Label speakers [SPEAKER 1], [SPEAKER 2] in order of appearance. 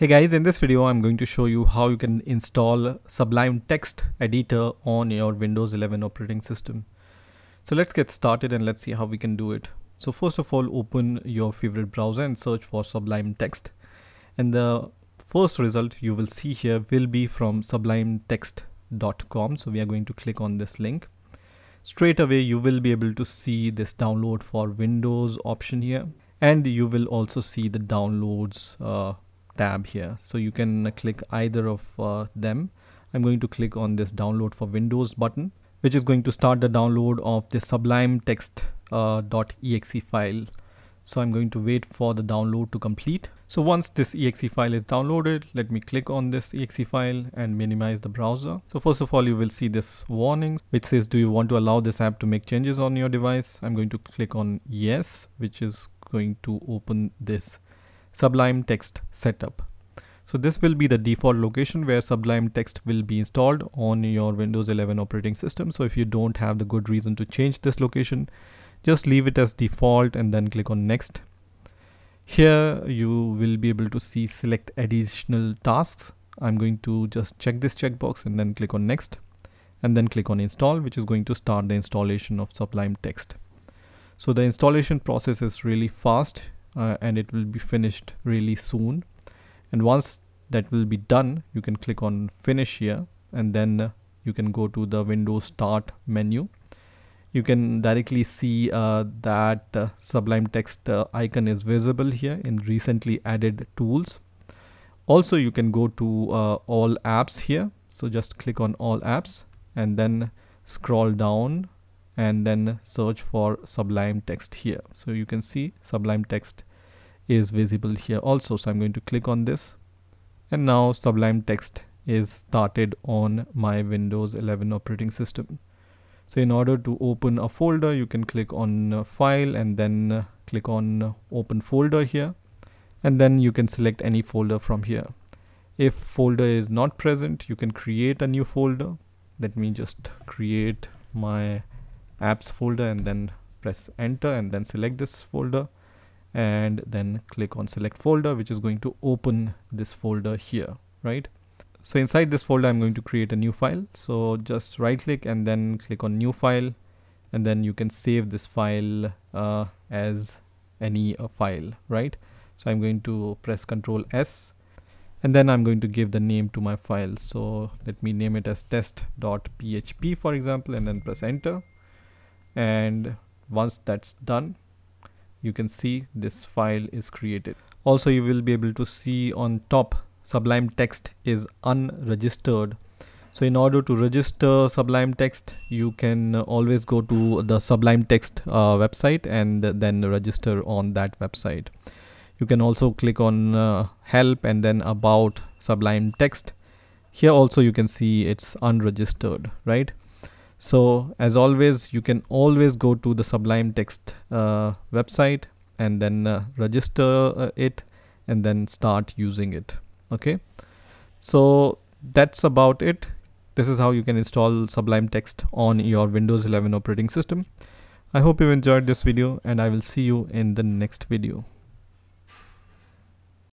[SPEAKER 1] Hey guys, in this video I'm going to show you how you can install Sublime Text Editor on your Windows 11 operating system. So let's get started and let's see how we can do it. So first of all open your favorite browser and search for Sublime Text and the first result you will see here will be from sublimetext.com. So we are going to click on this link. Straight away you will be able to see this download for Windows option here and you will also see the downloads uh, tab here. So you can click either of uh, them. I'm going to click on this download for Windows button which is going to start the download of the sublime text uh, file. So I'm going to wait for the download to complete. So once this exe file is downloaded let me click on this exe file and minimize the browser. So first of all you will see this warning which says do you want to allow this app to make changes on your device? I'm going to click on yes which is going to open this Sublime Text Setup. So this will be the default location where Sublime Text will be installed on your Windows 11 operating system. So if you don't have the good reason to change this location, just leave it as default and then click on next. Here you will be able to see select additional tasks. I'm going to just check this checkbox and then click on next and then click on install which is going to start the installation of Sublime Text. So the installation process is really fast uh, and it will be finished really soon. And once that will be done you can click on finish here and then uh, you can go to the windows start menu. You can directly see uh, that uh, sublime text uh, icon is visible here in recently added tools. Also you can go to uh, all apps here. So just click on all apps and then scroll down and then search for sublime text here. So you can see sublime text is visible here also. So i'm going to click on this. And now sublime text is started on my windows 11 operating system. So in order to open a folder you can click on file and then click on open folder here. And then you can select any folder from here. If folder is not present you can create a new folder. Let me just create my apps folder and then press enter and then select this folder and then click on select folder which is going to open this folder here right? So inside this folder I'm going to create a new file. So just right click and then click on new file and then you can save this file uh, as any uh, file right? So I'm going to press Ctrl S and then I'm going to give the name to my file. So let me name it as test.php for example and then press enter and once that's done you can see this file is created. Also you will be able to see on top sublime text is unregistered. So in order to register sublime text you can always go to the sublime text uh, website and then register on that website. You can also click on uh, help and then about sublime text. Here also you can see it's unregistered right so as always you can always go to the sublime text uh, website and then uh, register uh, it and then start using it. Okay? So that's about it. This is how you can install sublime text on your windows 11 operating system. I hope you enjoyed this video and i will see you in the next video